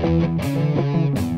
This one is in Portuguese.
Música